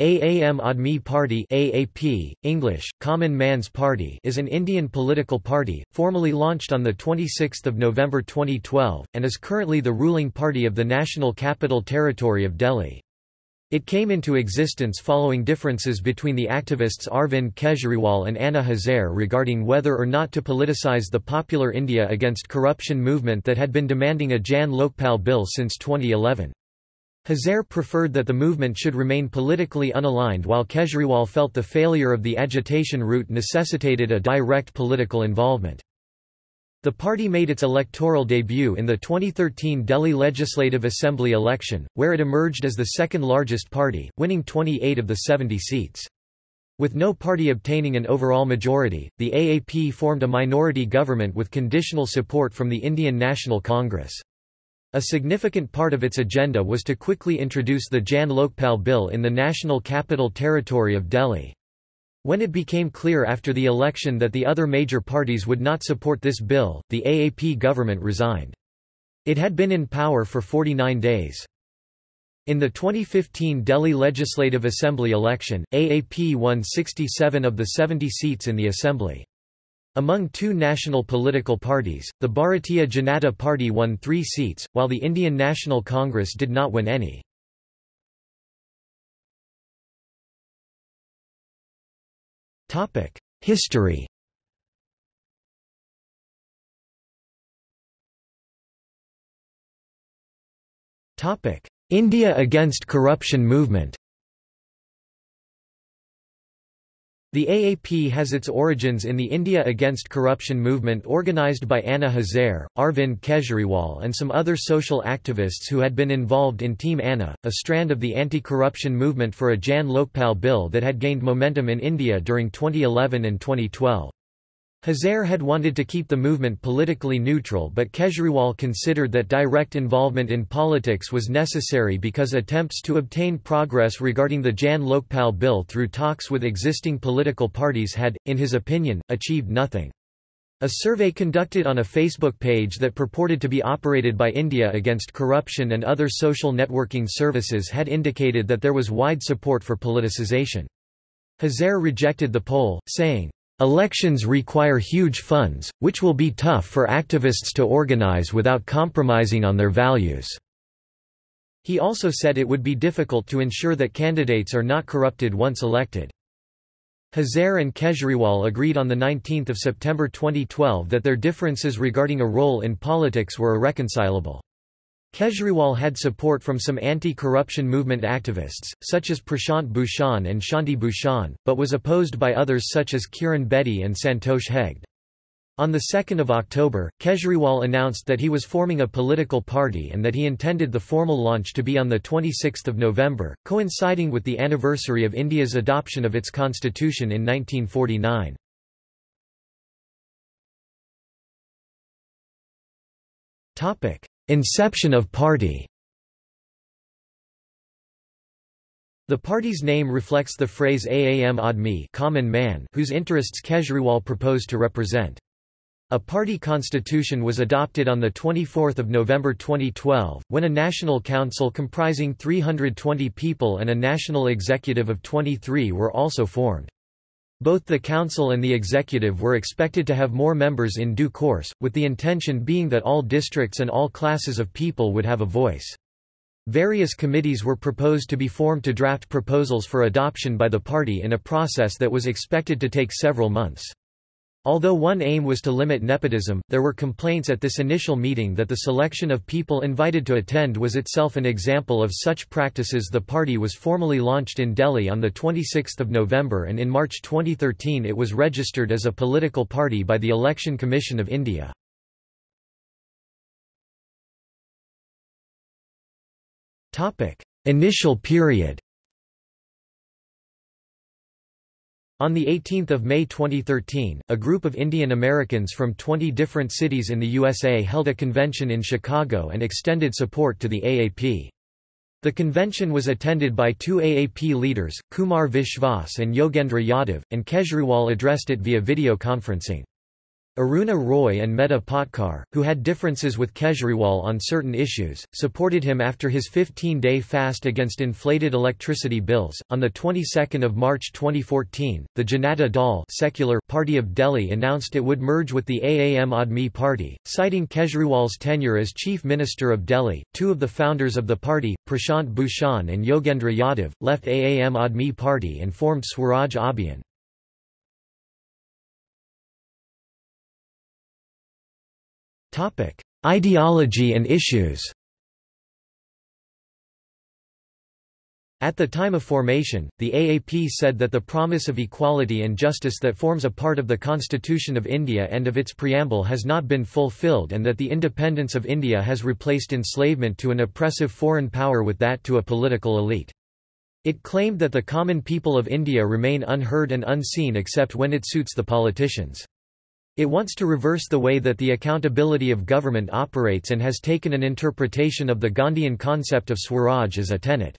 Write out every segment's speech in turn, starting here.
Aam Aadmi Party AAP, English, Common Man's Party is an Indian political party, formally launched on 26 November 2012, and is currently the ruling party of the National Capital Territory of Delhi. It came into existence following differences between the activists Arvind Kejriwal and Anna Hazare regarding whether or not to politicize the Popular India Against Corruption movement that had been demanding a Jan Lokpal bill since 2011. Hazare preferred that the movement should remain politically unaligned while Kejriwal felt the failure of the agitation route necessitated a direct political involvement. The party made its electoral debut in the 2013 Delhi Legislative Assembly election, where it emerged as the second largest party, winning 28 of the 70 seats. With no party obtaining an overall majority, the AAP formed a minority government with conditional support from the Indian National Congress. A significant part of its agenda was to quickly introduce the Jan Lokpal Bill in the National Capital Territory of Delhi. When it became clear after the election that the other major parties would not support this bill, the AAP government resigned. It had been in power for 49 days. In the 2015 Delhi Legislative Assembly election, AAP won 67 of the 70 seats in the assembly. Among two national political parties, the Bharatiya Janata Party won three seats, while the Indian National Congress did not win any. History India against corruption movement The AAP has its origins in the India Against Corruption movement organized by Anna Hazare, Arvind Kejriwal and some other social activists who had been involved in Team Anna, a strand of the anti-corruption movement for a Jan Lokpal bill that had gained momentum in India during 2011 and 2012. Hazare had wanted to keep the movement politically neutral but Kejriwal considered that direct involvement in politics was necessary because attempts to obtain progress regarding the Jan Lokpal bill through talks with existing political parties had, in his opinion, achieved nothing. A survey conducted on a Facebook page that purported to be operated by India Against Corruption and other social networking services had indicated that there was wide support for politicization. Hazare rejected the poll, saying, Elections require huge funds, which will be tough for activists to organize without compromising on their values." He also said it would be difficult to ensure that candidates are not corrupted once elected. Hazare and Kejriwal agreed on 19 September 2012 that their differences regarding a role in politics were irreconcilable. Kejriwal had support from some anti-corruption movement activists, such as Prashant Bhushan and Shanti Bhushan, but was opposed by others such as Kiran Bedi and Santosh Hegde. On 2 October, Kejriwal announced that he was forming a political party and that he intended the formal launch to be on 26 November, coinciding with the anniversary of India's adoption of its constitution in 1949. Inception of party The party's name reflects the phrase Aam Aadmi common man whose interests Kejriwal proposed to represent. A party constitution was adopted on 24 November 2012, when a national council comprising 320 people and a national executive of 23 were also formed. Both the council and the executive were expected to have more members in due course, with the intention being that all districts and all classes of people would have a voice. Various committees were proposed to be formed to draft proposals for adoption by the party in a process that was expected to take several months. Although one aim was to limit nepotism, there were complaints at this initial meeting that the selection of people invited to attend was itself an example of such practices The party was formally launched in Delhi on 26 November and in March 2013 it was registered as a political party by the Election Commission of India. Initial period On 18 May 2013, a group of Indian Americans from 20 different cities in the USA held a convention in Chicago and extended support to the AAP. The convention was attended by two AAP leaders, Kumar Vishwas and Yogendra Yadav, and Kejriwal addressed it via video conferencing. Aruna Roy and Medha Patkar, who had differences with Kejriwal on certain issues, supported him after his 15-day fast against inflated electricity bills. On the 22nd of March 2014, the Janata Dal secular party of Delhi announced it would merge with the Aam Aadmi Party, citing Kejriwal's tenure as chief minister of Delhi. Two of the founders of the party, Prashant Bhushan and Yogendra Yadav, left Aam Aadmi Party and formed Swaraj Abhiyan. Topic: Ideology and issues. At the time of formation, the AAP said that the promise of equality and justice that forms a part of the Constitution of India and of its preamble has not been fulfilled and that the independence of India has replaced enslavement to an oppressive foreign power with that to a political elite. It claimed that the common people of India remain unheard and unseen except when it suits the politicians. It wants to reverse the way that the accountability of government operates and has taken an interpretation of the Gandhian concept of Swaraj as a tenet.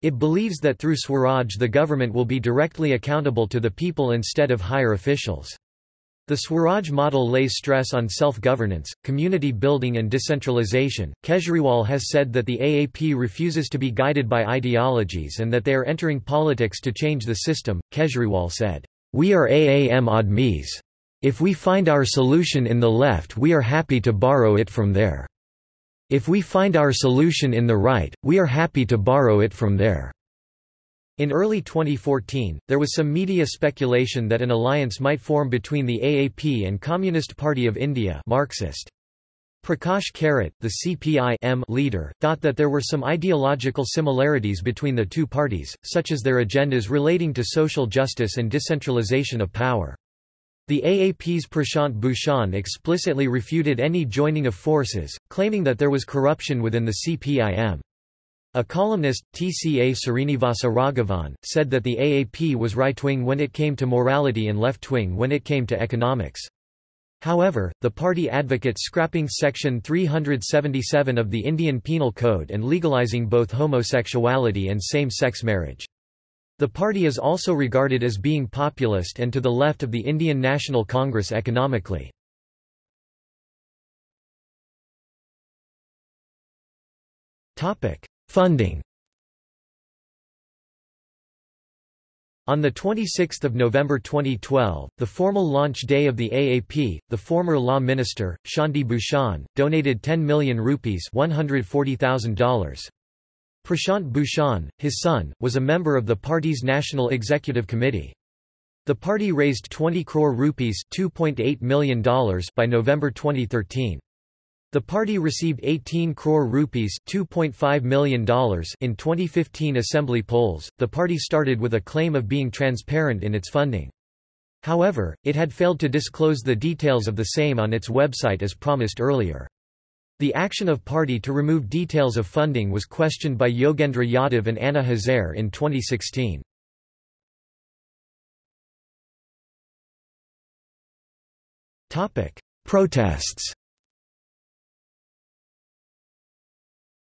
It believes that through Swaraj the government will be directly accountable to the people instead of higher officials. The Swaraj model lays stress on self-governance, community building and decentralization. Kejriwal has said that the AAP refuses to be guided by ideologies and that they are entering politics to change the system. Kejriwal said, "We are Aam Aadmis. If we find our solution in the left we are happy to borrow it from there. If we find our solution in the right, we are happy to borrow it from there." In early 2014, there was some media speculation that an alliance might form between the AAP and Communist Party of India Marxist. Prakash Karat, the CPI leader, thought that there were some ideological similarities between the two parties, such as their agendas relating to social justice and decentralization of power. The AAP's Prashant Bhushan explicitly refuted any joining of forces, claiming that there was corruption within the CPIM. A columnist, TCA Srinivasa Raghavan, said that the AAP was right-wing when it came to morality and left-wing when it came to economics. However, the party advocates scrapping Section 377 of the Indian Penal Code and legalizing both homosexuality and same-sex marriage. The party is also regarded as being populist and to the left of the Indian National Congress economically. Funding On 26 November 2012, the formal launch day of the AAP, the former law minister, Shanti Bhushan, donated 10 million rupees $140,000. Prashant Bhushan, his son, was a member of the party's National Executive Committee. The party raised 20 crore rupees $2.8 million by November 2013. The party received 18 crore rupees $2.5 million in 2015 assembly polls. The party started with a claim of being transparent in its funding. However, it had failed to disclose the details of the same on its website as promised earlier. The action of party to remove details of funding was questioned by Yogendra Yadav and Anna Hazare in 2016. Protests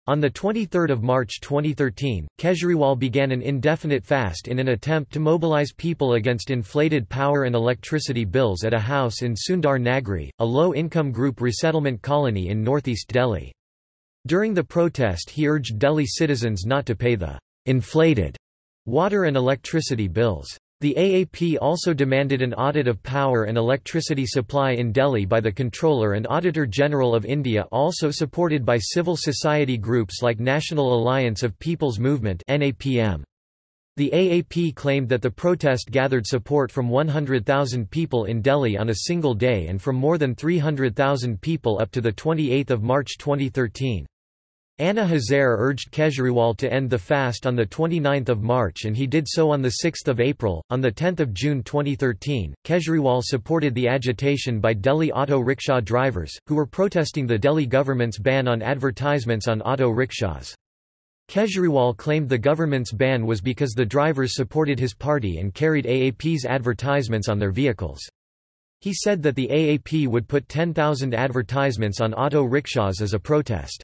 On 23 March 2013, Kejriwal began an indefinite fast in an attempt to mobilize people against inflated power and electricity bills at a house in Sundar Nagri, a low-income group resettlement colony in northeast Delhi. During the protest he urged Delhi citizens not to pay the inflated water and electricity bills. The AAP also demanded an audit of power and electricity supply in Delhi by the Controller and Auditor General of India also supported by civil society groups like National Alliance of People's Movement The AAP claimed that the protest gathered support from 100,000 people in Delhi on a single day and from more than 300,000 people up to 28 March 2013. Anna Hazare urged Kejriwal to end the fast on 29 March and he did so on 6 April. On 10 June 2013, Kejriwal supported the agitation by Delhi auto rickshaw drivers, who were protesting the Delhi government's ban on advertisements on auto rickshaws. Kejriwal claimed the government's ban was because the drivers supported his party and carried AAP's advertisements on their vehicles. He said that the AAP would put 10,000 advertisements on auto rickshaws as a protest.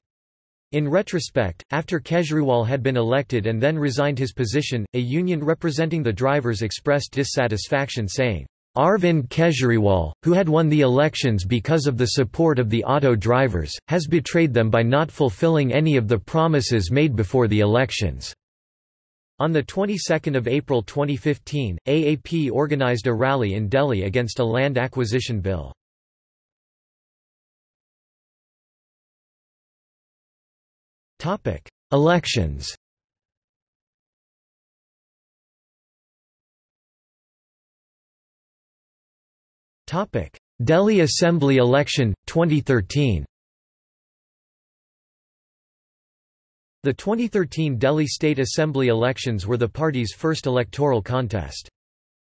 In retrospect, after Kejriwal had been elected and then resigned his position, a union representing the drivers expressed dissatisfaction saying, Arvind Kejriwal, who had won the elections because of the support of the auto drivers, has betrayed them by not fulfilling any of the promises made before the elections." On the 22nd of April 2015, AAP organized a rally in Delhi against a land acquisition bill. Elections Topic: Delhi Assembly election, 2013 The 2013 Delhi State Assembly elections were the party's first electoral contest.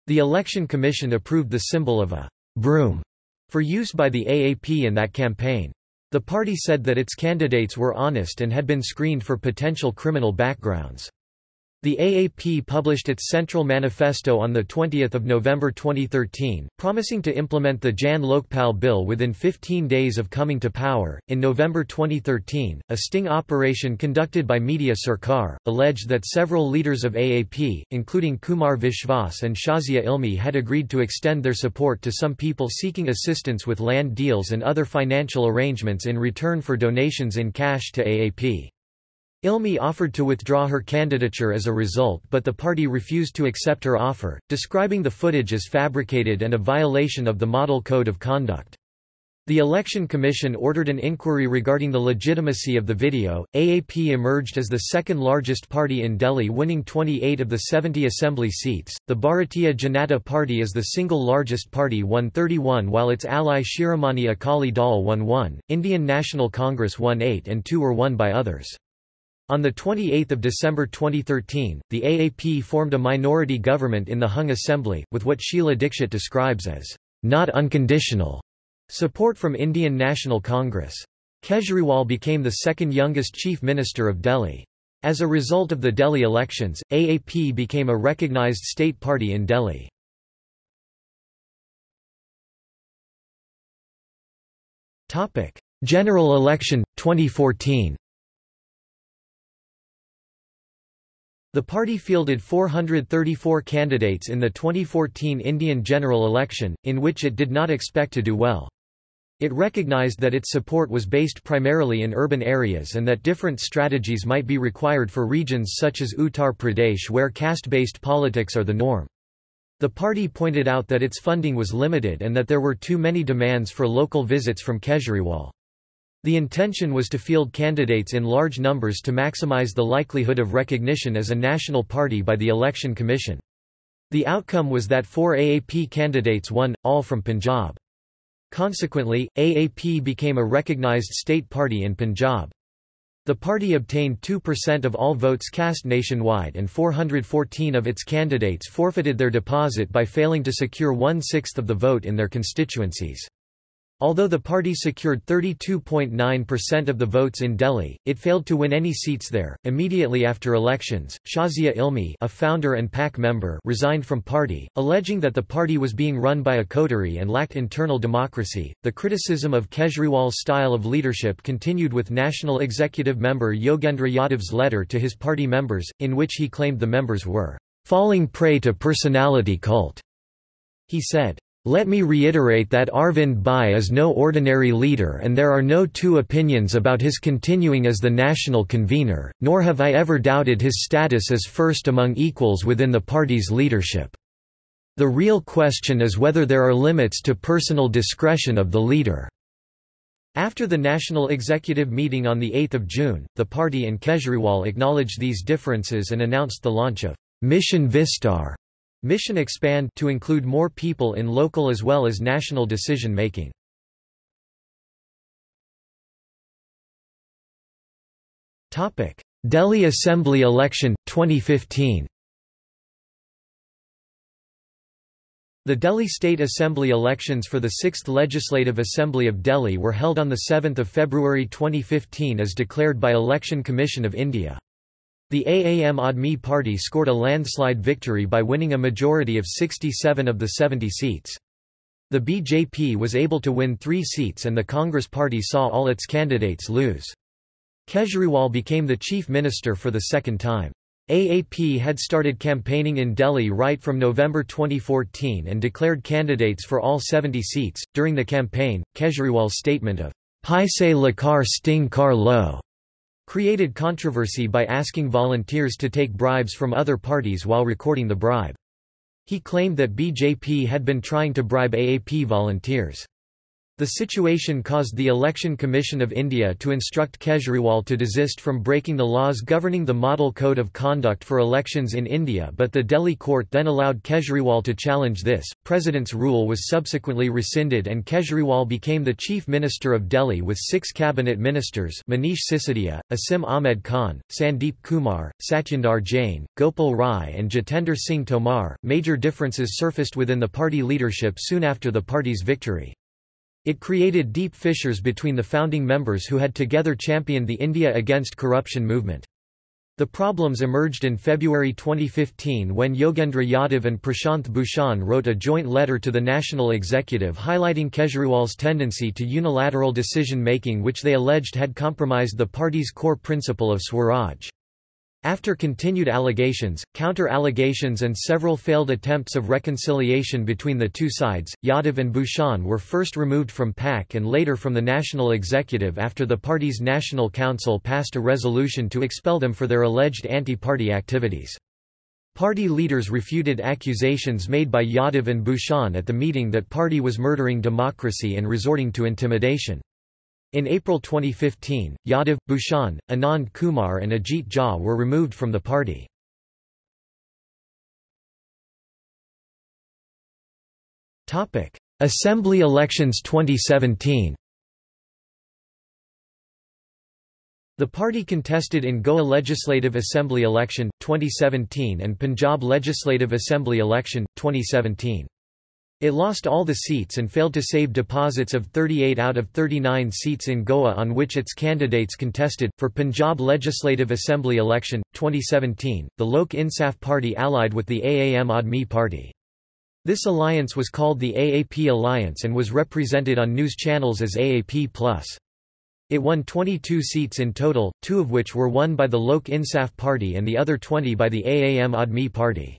The Election Commission approved the symbol of a broom for use by the AAP in that campaign. The party said that its candidates were honest and had been screened for potential criminal backgrounds. The AAP published its Central Manifesto on 20 November 2013, promising to implement the Jan Lokpal bill within 15 days of coming to power. In November 2013, a sting operation conducted by Media Sarkar, alleged that several leaders of AAP, including Kumar Vishwas and Shazia Ilmi had agreed to extend their support to some people seeking assistance with land deals and other financial arrangements in return for donations in cash to AAP. Ilmi offered to withdraw her candidature as a result but the party refused to accept her offer, describing the footage as fabricated and a violation of the Model Code of Conduct. The Election Commission ordered an inquiry regarding the legitimacy of the video. AAP emerged as the second largest party in Delhi, winning 28 of the 70 assembly seats. The Bharatiya Janata Party is the single largest party, won 31, while its ally Shiromani Akali Dal won 1. Indian National Congress won 8, and 2 were won by others. On 28 December 2013, the AAP formed a minority government in the Hung Assembly, with what Sheila Dikshit describes as, "...not unconditional," support from Indian National Congress. Kejriwal became the second youngest chief minister of Delhi. As a result of the Delhi elections, AAP became a recognized state party in Delhi. General election, 2014 The party fielded 434 candidates in the 2014 Indian general election, in which it did not expect to do well. It recognized that its support was based primarily in urban areas and that different strategies might be required for regions such as Uttar Pradesh where caste-based politics are the norm. The party pointed out that its funding was limited and that there were too many demands for local visits from Kejriwal. The intention was to field candidates in large numbers to maximize the likelihood of recognition as a national party by the Election Commission. The outcome was that four AAP candidates won, all from Punjab. Consequently, AAP became a recognized state party in Punjab. The party obtained 2% of all votes cast nationwide and 414 of its candidates forfeited their deposit by failing to secure one-sixth of the vote in their constituencies. Although the party secured 32.9% of the votes in Delhi, it failed to win any seats there. Immediately after elections, Shazia Ilmi, a founder and PAC member, resigned from party, alleging that the party was being run by a coterie and lacked internal democracy. The criticism of Kejriwal's style of leadership continued with National Executive member Yogendra Yadav's letter to his party members, in which he claimed the members were falling prey to personality cult. He said, let me reiterate that Arvind Bhai is no ordinary leader and there are no two opinions about his continuing as the national convener, nor have I ever doubted his status as first among equals within the party's leadership. The real question is whether there are limits to personal discretion of the leader. After the National Executive meeting on 8 June, the party and Kejriwal acknowledged these differences and announced the launch of Mission Vistar Mission expand to include more people in local as well as national decision making. Topic: Delhi Assembly election 2015. The Delhi State Assembly elections for the 6th Legislative Assembly of Delhi were held on 7 February 2015 as declared by Election Commission of India. The Aam Aadmi Party scored a landslide victory by winning a majority of 67 of the 70 seats. The BJP was able to win three seats and the Congress Party saw all its candidates lose. Kejriwal became the chief minister for the second time. AAP had started campaigning in Delhi right from November 2014 and declared candidates for all 70 seats. During the campaign, Kejriwal's statement of Paise Lakar Sting Kar Lo created controversy by asking volunteers to take bribes from other parties while recording the bribe. He claimed that BJP had been trying to bribe AAP volunteers. The situation caused the Election Commission of India to instruct Kejriwal to desist from breaking the laws governing the Model Code of Conduct for Elections in India, but the Delhi court then allowed Kejriwal to challenge this. President's rule was subsequently rescinded and Kejriwal became the chief minister of Delhi with six cabinet ministers Manish Sisodia, Asim Ahmed Khan, Sandeep Kumar, Satyendar Jain, Gopal Rai, and Jitendra Singh Tomar. Major differences surfaced within the party leadership soon after the party's victory. It created deep fissures between the founding members who had together championed the India Against Corruption movement. The problems emerged in February 2015 when Yogendra Yadav and Prashant Bhushan wrote a joint letter to the national executive highlighting Kejriwal's tendency to unilateral decision-making which they alleged had compromised the party's core principle of Swaraj. After continued allegations, counter-allegations and several failed attempts of reconciliation between the two sides, Yadav and Bhushan were first removed from PAC and later from the national executive after the party's National Council passed a resolution to expel them for their alleged anti-party activities. Party leaders refuted accusations made by Yadav and Bhushan at the meeting that party was murdering democracy and resorting to intimidation. In April 2015, Yadav, Bhushan, Anand Kumar and Ajit Jha were removed from the party. Assembly elections 2017 The party contested in Goa Legislative Assembly election, 2017 and Punjab Legislative Assembly election, 2017. It lost all the seats and failed to save deposits of 38 out of 39 seats in Goa on which its candidates contested. For Punjab Legislative Assembly election, 2017, the Lok Insaf Party allied with the Aam Aadmi Party. This alliance was called the AAP Alliance and was represented on news channels as AAP+. It won 22 seats in total, two of which were won by the Lok Insaf Party and the other 20 by the Aam Aadmi Party.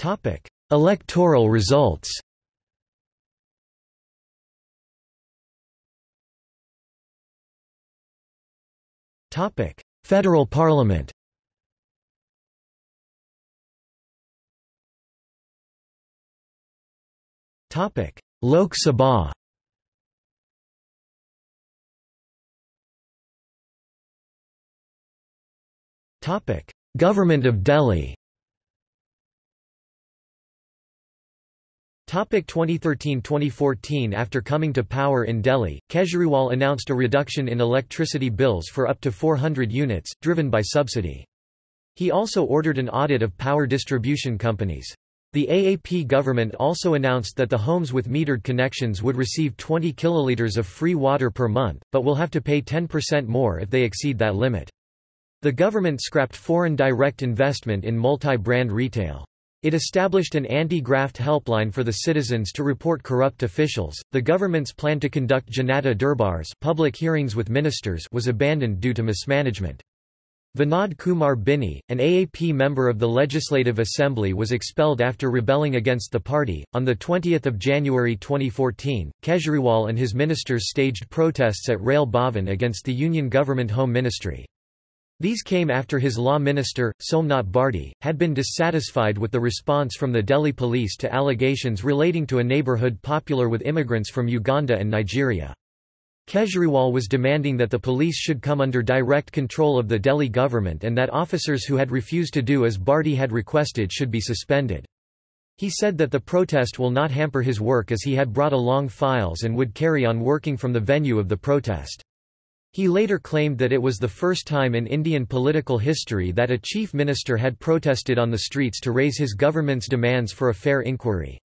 Topic: Electoral results. Topic: Federal Parliament. Topic: Lok Sabha. Topic: Government of Delhi. 2013–2014 After coming to power in Delhi, Kejriwal announced a reduction in electricity bills for up to 400 units, driven by subsidy. He also ordered an audit of power distribution companies. The AAP government also announced that the homes with metered connections would receive 20 kiloliters of free water per month, but will have to pay 10% more if they exceed that limit. The government scrapped foreign direct investment in multi-brand retail. It established an anti-graft helpline for the citizens to report corrupt officials. The government's plan to conduct Janata Durbars, public hearings with ministers, was abandoned due to mismanagement. Vinod Kumar Binny, an AAP member of the Legislative Assembly was expelled after rebelling against the party. On the 20th of January 2014, Kejriwal and his ministers staged protests at Rail Bhavan against the Union Government Home Ministry. These came after his law minister, Somnath Bharti, had been dissatisfied with the response from the Delhi police to allegations relating to a neighbourhood popular with immigrants from Uganda and Nigeria. Kejriwal was demanding that the police should come under direct control of the Delhi government and that officers who had refused to do as Bharti had requested should be suspended. He said that the protest will not hamper his work as he had brought along files and would carry on working from the venue of the protest. He later claimed that it was the first time in Indian political history that a chief minister had protested on the streets to raise his government's demands for a fair inquiry.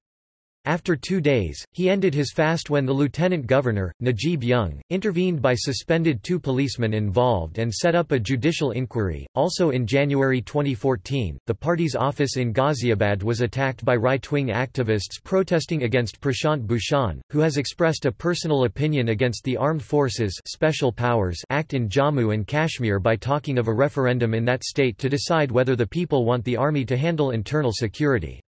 After two days, he ended his fast when the lieutenant governor, Najeeb Jung, intervened by suspended two policemen involved and set up a judicial inquiry. Also in January 2014, the party's office in Ghaziabad was attacked by right-wing activists protesting against Prashant Bhushan, who has expressed a personal opinion against the Armed Forces Special Powers Act in Jammu and Kashmir by talking of a referendum in that state to decide whether the people want the army to handle internal security.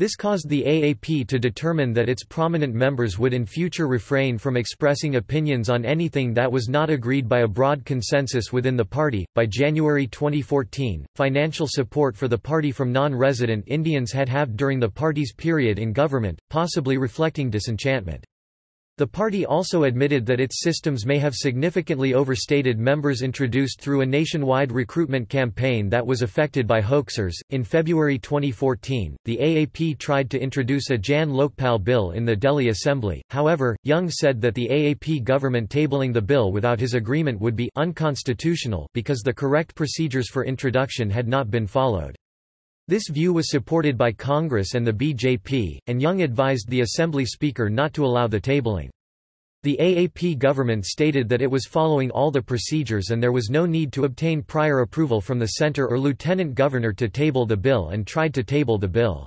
This caused the AAP to determine that its prominent members would in future refrain from expressing opinions on anything that was not agreed by a broad consensus within the party. By January 2014, financial support for the party from non resident Indians had halved during the party's period in government, possibly reflecting disenchantment. The party also admitted that its systems may have significantly overstated members introduced through a nationwide recruitment campaign that was affected by hoaxers. In February 2014, the AAP tried to introduce a Jan Lokpal bill in the Delhi Assembly, however, Jung said that the AAP government tabling the bill without his agreement would be unconstitutional because the correct procedures for introduction had not been followed. This view was supported by Congress and the BJP, and Jung advised the Assembly Speaker not to allow the tabling. The AAP government stated that it was following all the procedures and there was no need to obtain prior approval from the centre or lieutenant governor to table the bill and tried to table the bill.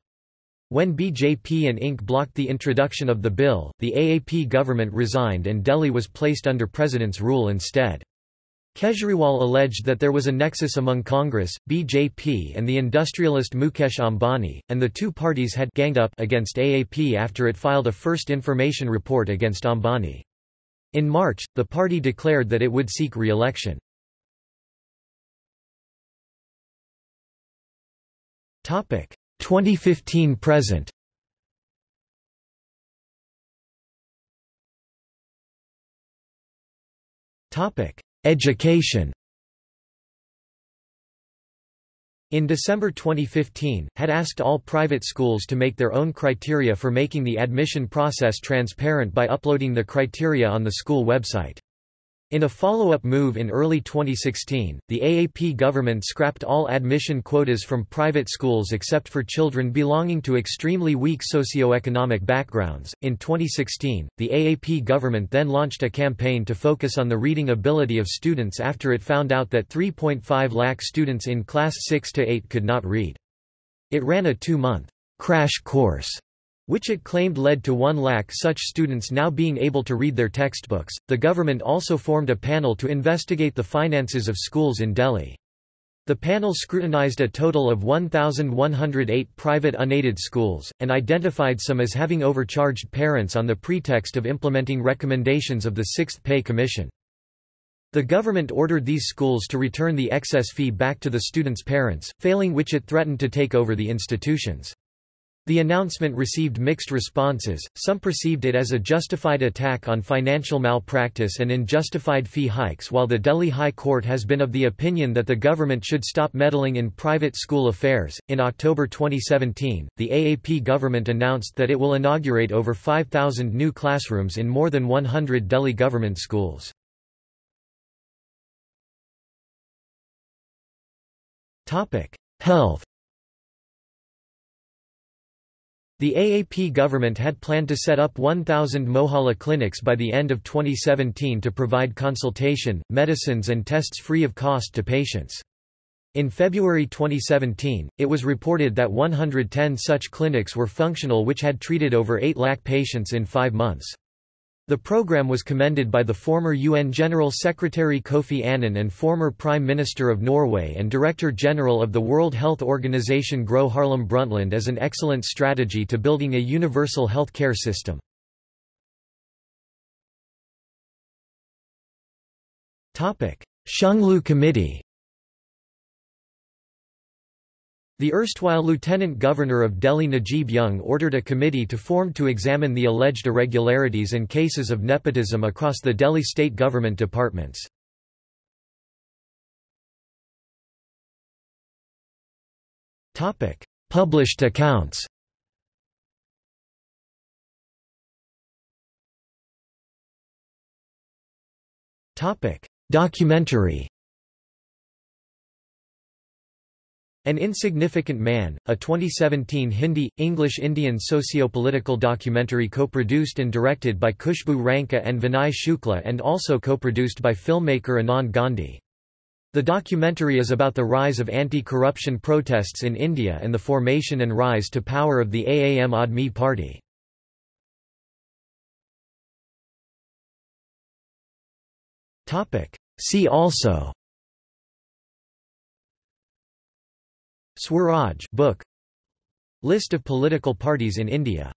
When BJP and Inc. blocked the introduction of the bill, the AAP government resigned and Delhi was placed under president's rule instead. Kejriwal alleged that there was a nexus among Congress, BJP and the industrialist Mukesh Ambani, and the two parties had ganged up against AAP after it filed a first information report against Ambani. In March, the party declared that it would seek re-election. Topic 2015 present. Topic Education In December 2015, had asked all private schools to make their own criteria for making the admission process transparent by uploading the criteria on the school website. In a follow-up move in early 2016, the AAP government scrapped all admission quotas from private schools except for children belonging to extremely weak socio-economic backgrounds. In 2016, the AAP government then launched a campaign to focus on the reading ability of students after it found out that 3.5 lakh students in class 6 to 8 could not read. It ran a 2-month crash course which it claimed led to one lakh such students now being able to read their textbooks. The government also formed a panel to investigate the finances of schools in Delhi. The panel scrutinized a total of 1,108 private unaided schools, and identified some as having overcharged parents on the pretext of implementing recommendations of the Sixth Pay Commission. The government ordered these schools to return the excess fee back to the students' parents, failing which it threatened to take over the institutions. The announcement received mixed responses, some perceived it as a justified attack on financial malpractice and unjustified fee hikes while the Delhi High Court has been of the opinion that the government should stop meddling in private school affairs. In October 2017, the AAP government announced that it will inaugurate over 5,000 new classrooms in more than 100 Delhi government schools. Health The AAP government had planned to set up 1,000 Mohalla clinics by the end of 2017 to provide consultation, medicines and tests free of cost to patients. In February 2017, it was reported that 110 such clinics were functional which had treated over 8 lakh patients in five months. The program was commended by the former UN General Secretary Kofi Annan and former Prime Minister of Norway and Director General of the World Health Organization Gro Harlem Brundtland as an excellent strategy to building a universal health care system. Shunglu Committee The erstwhile lieutenant governor of Delhi Najeeb Jung ordered a committee to form to examine the alleged irregularities and cases of nepotism across the Delhi state government departments. Published accounts. Documentary An Insignificant Man, a 2017 Hindi, English-Indian socio-political documentary co-produced and directed by Khushbu Ranka and Vinay Shukla and also co-produced by filmmaker Anand Gandhi. The documentary is about the rise of anti-corruption protests in India and the formation and rise to power of the Aam Aadmi Party. See also Swaraj book. List of political parties in India